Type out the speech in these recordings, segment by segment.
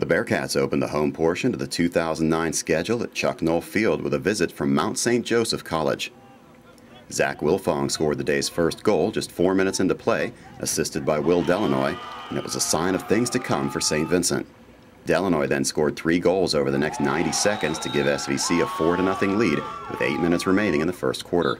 The Bearcats opened the home portion of the 2009 schedule at Chuck Noll Field with a visit from Mount St. Joseph College. Zach Wilfong scored the day's first goal just four minutes into play, assisted by Will Delanoy, and it was a sign of things to come for St. Vincent. Delanoy then scored three goals over the next 90 seconds to give SVC a 4-0 lead with eight minutes remaining in the first quarter.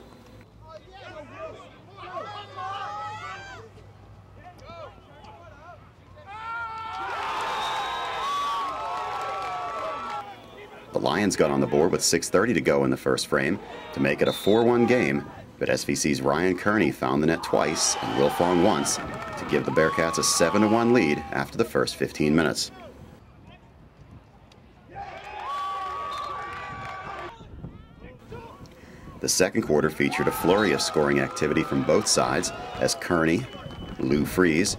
The Lions got on the board with 6.30 to go in the first frame to make it a 4-1 game, but SVC's Ryan Kearney found the net twice and Wilfong once to give the Bearcats a 7-1 lead after the first 15 minutes. The second quarter featured a flurry of scoring activity from both sides as Kearney, Lou Fries,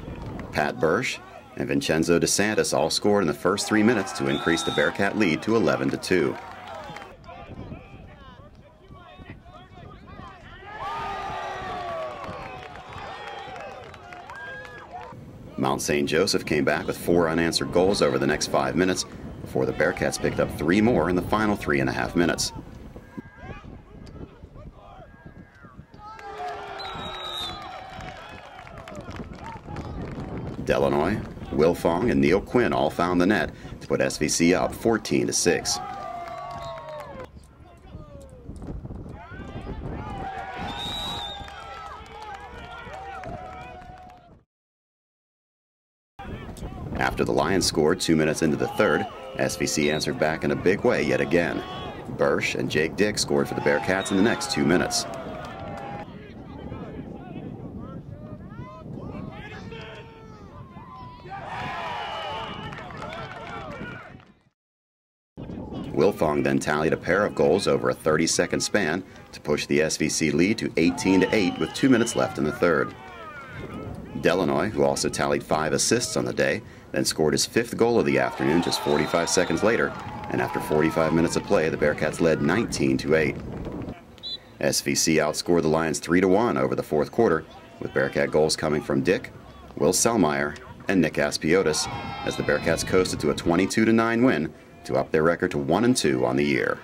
Pat Bursch, and Vincenzo DeSantis all scored in the first three minutes to increase the Bearcat lead to 11 to 2. Mount St. Joseph came back with four unanswered goals over the next five minutes before the Bearcats picked up three more in the final three and a half minutes. Delanoy, Wilfong, and Neil Quinn all found the net to put SVC up 14 to 6. After the Lions scored two minutes into the third, SVC answered back in a big way yet again. Bursch and Jake Dick scored for the Bearcats in the next two minutes. Wilfong then tallied a pair of goals over a 30-second span to push the SVC lead to 18 8 with two minutes left in the third. Delanoy, who also tallied five assists on the day, then scored his fifth goal of the afternoon just 45 seconds later, and after 45 minutes of play, the Bearcats led 19 8. SVC outscored the Lions 3 1 over the fourth quarter, with Bearcat goals coming from Dick, Will Selmeyer, and Nick Aspiotis, as the Bearcats coasted to a 22 9 win to up their record to 1 and 2 on the year.